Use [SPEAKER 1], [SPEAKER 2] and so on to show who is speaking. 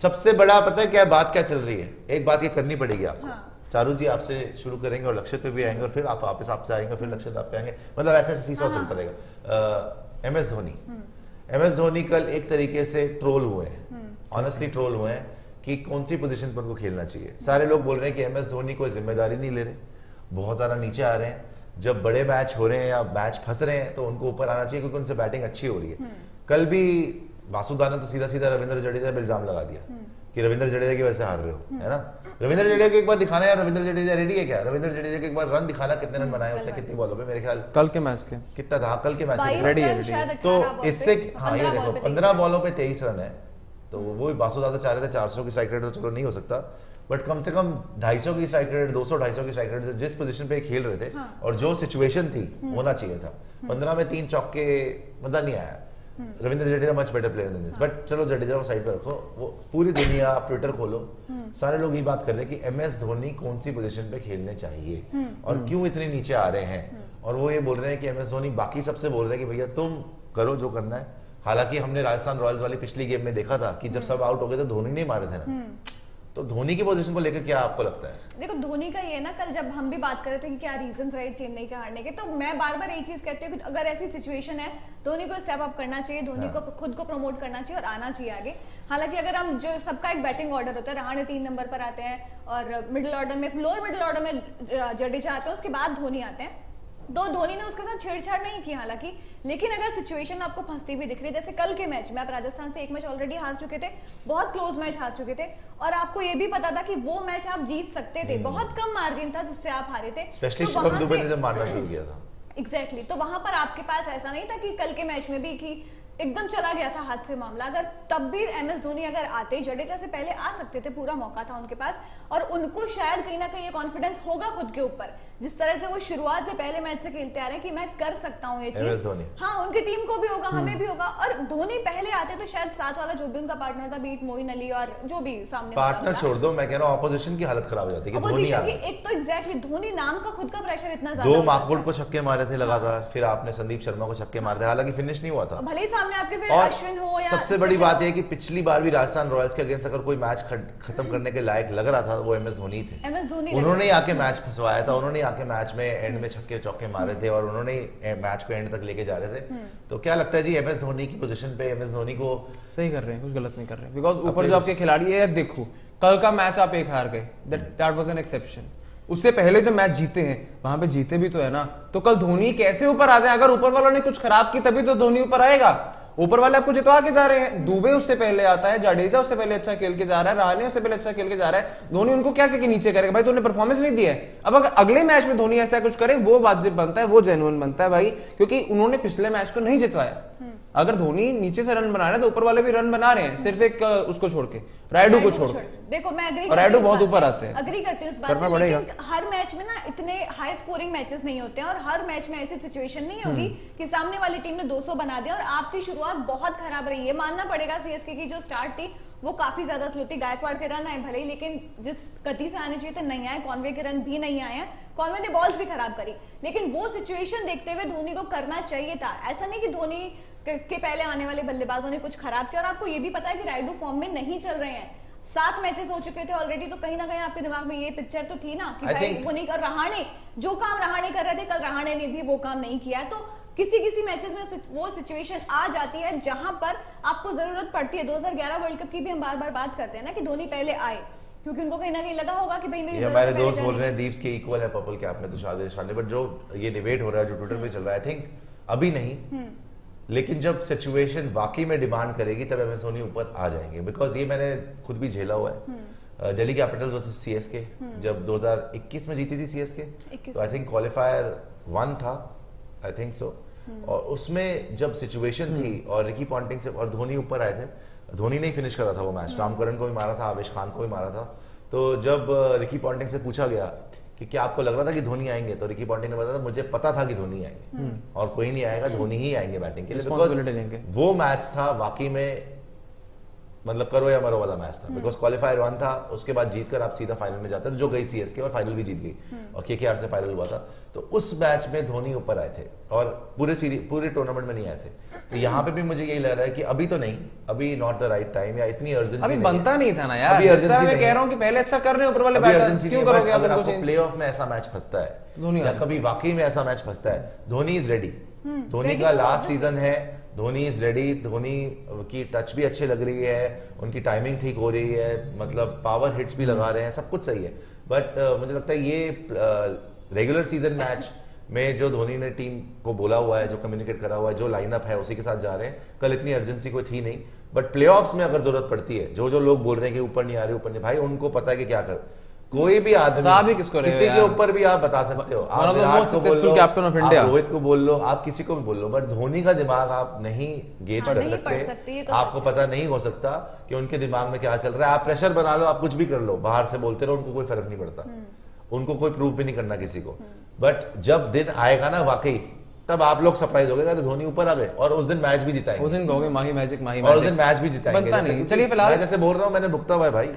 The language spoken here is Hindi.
[SPEAKER 1] सबसे बड़ा पता है क्या बात क्या चल रही है? एक बात ये करनी पड़ेगी आपको।
[SPEAKER 2] हाँ।
[SPEAKER 1] चारू जी आपसे शुरू करेंगे और लक्ष्य पे भी आएँगे और फिर आप वापस आपसे आएँगे फिर लक्ष्य आप पे आएँगे। मतलब ऐसे ऐसे सीसॉ
[SPEAKER 2] हाँ,
[SPEAKER 1] चलता रहेगा। M S Dhoni. M S Dhoni कल एक तरीके से ट्रोल हुए हैं। ऑनेस्टली ट्रोल हुए हैं कि कौन सी पोजीशन पर उनको खेलना चाहिए। सारे लोग बोल रहे हैं कि एम एस धोनी कोई ज़िम्मेदारी नहीं ले रहे। बहुत ज़्यादा नीचे आ रहे हैं। जब बड़े मैच हो रहे हैं या मैच फंस रहे हैं तो उनको ऊपर आना चाहिए क्योंकि उनसे बैटिंग अच्छी हो रही है। कल भी वासुदा ने तो सीधा सीधा रविंद्र जडेजा पर इल्ज़ाम लगा दिया कि रविंद्र जडेजा की वजह से हार रहे हो है ना? रविंद्र जडेजा को एक बार दिखाना यार रविंद्र जडेजा रेडी है क्या? रविंद्र जडेजा को एक बार रन दिखाना कितने रन बनाए उसने कितनी बॉलों पे? मेरे ख्याल
[SPEAKER 3] कल के मैच के।
[SPEAKER 1] कितना था? कल के मैच में
[SPEAKER 2] बाईस
[SPEAKER 3] है,
[SPEAKER 2] रन
[SPEAKER 3] ready
[SPEAKER 2] शायद
[SPEAKER 3] है।
[SPEAKER 2] 18
[SPEAKER 1] तो इससे हाँ ये देखो
[SPEAKER 2] बॉल
[SPEAKER 1] पंद्रह बॉलों पे तेईस रन है तो वो बासु ज़्यादा चाह रहे थे चार सौ की स्ट्राइक रेट तो चलो नहीं हो सकता बट कम से कम ढाई सौ की स्ट्राइक रेट दो सौ ढाई सौ की स्ट्राइक रेट से जिस पोजीशन पे खेल रहे थे
[SPEAKER 2] हाँ।
[SPEAKER 1] और जो सिचुएशन थी
[SPEAKER 2] हम्म।
[SPEAKER 1] होना चाहिए था। पंद्रह में तीन चौके मज़ा नहीं आया।
[SPEAKER 2] हम्म।
[SPEAKER 1] Ravindra Jadeja much better player than this but चलो जडेजा को साइड पर रखो। वो पूरी दुनिया, आप ट्विटर खोलो। सारे लोग ये बात कर रहे हैं कि एम एस धोनी कौन सी पोजीशन पे खेलने चाहिए। और क्यों इतने नीचे आ रहे हैं? और वो ये बोल रहे हैं कि एम एस धोनी बाकी सबसे बोल रहे हैं कि भैया तुम करो जो करना है। हालाँकि हमने राजस्थान रॉयल्स वाली पिछली गेम में देखा था कि जब सब आउट हो गए तो धोनी नहीं मारे थे ना। तो धोनी की पोजीशन को लेकर क्या आपको लगता है?
[SPEAKER 2] देखो धोनी का ये ना कल जब हम भी बात कर रहे थे कि क्या रीजंस रहे चेन्नई के हारने के तो मैं बार बार यही चीज़ कहती हूँ कि अगर ऐसी सिचुएशन है धोनी को स्टेप अप करना चाहिए धोनी
[SPEAKER 1] हाँ।
[SPEAKER 2] को खुद को प्रमोट करना चाहिए और आना चाहिए आगे। हालाँकि अगर हम जो सबका एक बैटिंग ऑर्डर होता है रहाणे तीन नंबर पर आते हैं और मिडिल ऑर्डर में लोअर मिडिल ऑर्डर में जडेजा आते हैं उसके बाद धोनी आते हैं। तो धोनी ने उसके साथ छेड़छाड़ नहीं की हालाँकि। लेकिन अगर सिचुएशन आपको फंसती हुई दिख रही है जैसे कल के मैच में आप राजस्थान से एक मैच ऑलरेडी हार चुके थे बहुत क्लोज मैच हार चुके थे और आपको ये भी पता था कि वो मैच आप जीत सकते थे। बहुत कम मार्जिन था जिससे आप हारे थे। तो वहाँ से- एग्जैक्टली exactly. तो वहाँ पर आपके पास ऐसा नहीं था कि कल के मैच में भी कि एकदम चला गया था हाथ से मामला। अगर तब भी एम एस धोनी अगर आते जडेजा से पहले आ सकते थे पूरा मौका था उनके पास और उनको शायद कहीं ना कहीं ये कॉन्फिडेंस होगा खुद के ऊपर। जिस तरह से वो शुरुआत से पहले मैच से खेलते आ रहे हैं कि मैं कर सकता हूँ ये चीज़। हाँ उनकी टीम को भी होगा हमें भी होगा और धोनी पहले आते तो शायद साथ वाला जो भी उनका पार्टनर था बीट मोइन अली और जो भी सामने
[SPEAKER 1] पार्टनर छोड़ दो मैं कह रहा हूँ ऑपोजिशन की हालत खराब हो जाती है कि
[SPEAKER 2] अपोजिशन की एक तो एग्जैक्टली धोनी नाम का खुद का प्रेशर इतना ज़्यादा
[SPEAKER 1] दो
[SPEAKER 2] हो
[SPEAKER 1] माकबुल को छक्के मारे थे लगातार फिर आपने संदीप शर्मा को छक्के मारे थे हालाँकि फिनिश नहीं हुआ था।
[SPEAKER 2] भले ही सामने आपके फिर
[SPEAKER 1] और
[SPEAKER 2] अश्विन हो या
[SPEAKER 1] सबसे बड़ी बात
[SPEAKER 2] हो।
[SPEAKER 1] यह कि पिछली बार भी राजस्थान रॉयल्स के अगेंस्ट अगर कोई मैच खत्म करने के लायक लग रहा था वो एम एस धोनी थे।
[SPEAKER 2] MS धोनी
[SPEAKER 1] उन्होंने ही आके मैच फंसवाया था उन्होंने आके मैच में एंड में छक्के चौके मारे थे और उन्होंने मैच को एंड तक लेके जा रहे थे। तो क्या लगता है जी एम एस धोनी की पोजिशन पे एम एस धोनी को
[SPEAKER 3] सही कर रहे हैं कुछ गलत नहीं कर रहे बिकॉज़ ऊपर जो आपके खिलाड़ी है देखो कल का मैच आप एक हार गए। That that was an exception उससे पहले जो मैच जीते हैं वहाँ पे जीते भी तो है ना तो कल धोनी कैसे ऊपर आ जाए? अगर ऊपर वालों ने कुछ खराब की तभी तो धोनी ऊपर आएगा। ऊपर वाले आपको जितवा के जा रहे हैं। दुबे उससे पहले आता है, जाडेजा उससे पहले अच्छा खेल के जा रहा है रहाणे उससे पहले अच्छा खेल के जा रहा है। धोनी उनको क्या क्या नीचे करेगा? भाई, तूने परफॉर्मेंस नहीं दिया है। अब अगर अगले मैच में धोनी ऐसा कुछ करे, वो वाजिब बनता है, वो जेनुअन बनता है भाई, क्योंकि उन्होंने पिछले मैच को नहीं जितवाया। अगर धोनी नीचे से रन बना रहे हैं तो ऊपर वाले भी रन बना रहे हैं सिर्फ़ एक उसको छोड़ के रायडू को छोड़ के।
[SPEAKER 2] देखो मैं अग्री
[SPEAKER 3] रायडू बहुत ऊपर आते हैं।
[SPEAKER 2] अग्री करती हूँ इस बात से। लेकिन हर मैच में ना इतने हाई स्कोरिंग मैचेस नहीं होते हैं और हर मैच में ऐसी सिचुएशन नहीं होगी
[SPEAKER 3] हम्म।
[SPEAKER 2] कि सामने वाली टीम ने 200 बना दिया और आपकी शुरुआत बहुत खराब रही। है मानना पड़ेगा सीएसके की जो स्टार्ट थी वो काफ़ी ज़्यादा स्लो थी। गायकवाड़ के रन आए भले ही लेकिन जिस गति से आने चाहिए थे नहीं आए। कॉन्वे के रन भी नहीं आए कॉन्वे ने बॉल्स भी खराब करी। लेकिन वो सिचुएशन देखते हुए धोनी को करना चाहिए था। ऐसा नहीं कि धोनी के पहले आने वाले बल्लेबाजों ने कुछ खराब किया और आपको ये भी पता है कि राइडू फॉर्म में नहीं चल रहे हैं। सात मैचेस हो चुके थे ऑलरेडी तो कहीं ना कहीं आपके दिमाग में ये पिक्चर तो थी ना कि
[SPEAKER 1] I
[SPEAKER 2] भाई वो नहीं कर रहाणे जो काम रहाणे कर रहे थे कल रहाणे ने भी वो काम नहीं किया तो किसी किसी मैचेस में वो सिचुएशन आ जाती है जहाँ पर आपको ज़रूरत पड़ती है। 2011 वर्ल्ड कप की भी हम बार बार बात करते हैं ना कि धोनी पहले आए क्योंकि उनको कहीं ना कहीं लगा होगा कि भाई मेरी
[SPEAKER 1] हमारे दोस्त बोल रहे हैं दीप्स के इक्वल है पर्पल कैप में तो शादी शादी बट जो ये डिबेट हो रहा है जो ट्विटर पे चल रहा है आई थिंक अभी नहीं
[SPEAKER 2] हम्म।
[SPEAKER 1] लेकिन जब सिचुएशन वाकई में डिमांड करेगी तब एम एस धोनी ऊपर आ जाएँगे। बिकॉज़ ये मैंने खुद भी झेला हुआ
[SPEAKER 2] हम्म।
[SPEAKER 1] है दिल्ली कैपिटल्स वर्सेस सीएसके जब 2021 में जीती थी सीएसके
[SPEAKER 2] 21
[SPEAKER 1] तो आई थिंक क्वालिफायर वन था। I think so
[SPEAKER 2] hmm.
[SPEAKER 1] और उसमें जब सिचुएशन थी और रिकी पॉन्टिंग से और धोनी ऊपर आए थे धोनी ने ही फिनिश करा था वो मैच रामकरण को भी मारा था आवेश खान को भी मारा था। तो जब रिकी पॉन्टिंग से पूछा गया कि क्या आपको लग रहा था कि धोनी आएँगे? तो रिकी पॉन्टिंग ने बताया था मुझे पता था कि धोनी आएँगे। और कोई नहीं आएगा धोनी ही आएँगे बैटिंग के लिए बिकॉज़ वो मैच था वाकई में मतलब करो या मरो वाला मैच था। बिकॉज़ क्वालिफायर वन था उसके बाद जीत कर आप सीधा फाइनल में जाते हो जो गई सीएसके और फाइनल भी जीत गई। और केकेआर से फाइनल हुआ था। तो उस मैच में धोनी ऊपर आए थे और पूरे सीरीज़ पूरे टूर्नामेंट में नहीं आए थे। तो यहाँ पे भी मुझे यही लग रहा है कि अभी तो नहीं अभी नॉट द राइट टाइम या इतनी अर्जेंसी
[SPEAKER 3] अभी बनता नहीं था ना यार।
[SPEAKER 1] अभी
[SPEAKER 3] जिस तरह
[SPEAKER 1] urgency
[SPEAKER 3] मैं कह रहा हूँ कि पहले अच्छा कर रहे हैं ऊपर वाले बैटर क्यों करोगे
[SPEAKER 1] अगर आपको? प्लेऑफ में ऐसा मैच फंसता है या कभी वाकई में ऐसा मैच फंसता है धोनी इज़ रेडी धोनी का
[SPEAKER 2] तो
[SPEAKER 1] लास्ट सीज़न है धोनी इज़ रेडी धोनी की टच भी अच्छी लग रही है उनकी टाइमिंग ठीक हो रही है मतलब पावर हिट्स भी लगा रहे हैं सब कुछ सही है। बट uh, मुझे लगता है ये रेगुलर सीज़न मैच में जो धोनी ने टीम को बोला हुआ है जो कम्युनिकेट करा हुआ है जो लाइनअप है उसी के साथ जा रहे हैं। कल इतनी अर्जेंसी कोई थी नहीं। बट प्लेऑफ्स में अगर ज़रूरत पड़ती है जो जो लोग बोल रहे हैं कि ऊपर नहीं आ रहे ऊपर नहीं भाई उनको पता है कि क्या कर कोई भी आदमी
[SPEAKER 3] तो आप ही किसको
[SPEAKER 1] किसी के ऊपर भी आप बता सकते हो। आप विराट को बोल लो
[SPEAKER 3] of
[SPEAKER 1] आप
[SPEAKER 3] India.
[SPEAKER 1] रोहित को बोल लो आप किसी को भी बोल लो बट धोनी का दिमाग आप नहीं गेट
[SPEAKER 2] हाँ,
[SPEAKER 1] कर
[SPEAKER 2] सकते,
[SPEAKER 1] सकते
[SPEAKER 2] तो
[SPEAKER 1] आपको पता नहीं हो सकता कि उनके दिमाग में क्या चल रहा है। आप प्रेशर बना लो आप कुछ भी कर लो बाहर से बोलते रहो उनको कोई फ़र्क नहीं पड़ता।
[SPEAKER 2] हम्म।
[SPEAKER 1] उनको कोई प्रूफ भी नहीं करना किसी को। बट जब दिन आएगा ना वाकई तब आप लोग सरप्राइज़ हो गए अरे धोनी ऊपर आ गए और उस दिन मैच भी जिताएँगे।
[SPEAKER 3] उस दिन कहोगे माही मैजिक माही
[SPEAKER 1] और उस दिन मैच भी जिताएँगे।
[SPEAKER 3] चलिए फिलहाल-
[SPEAKER 1] मैं जैसे बोल रहा हूँ मैंने भुगता हुआ है भाई।